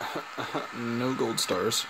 no gold stars.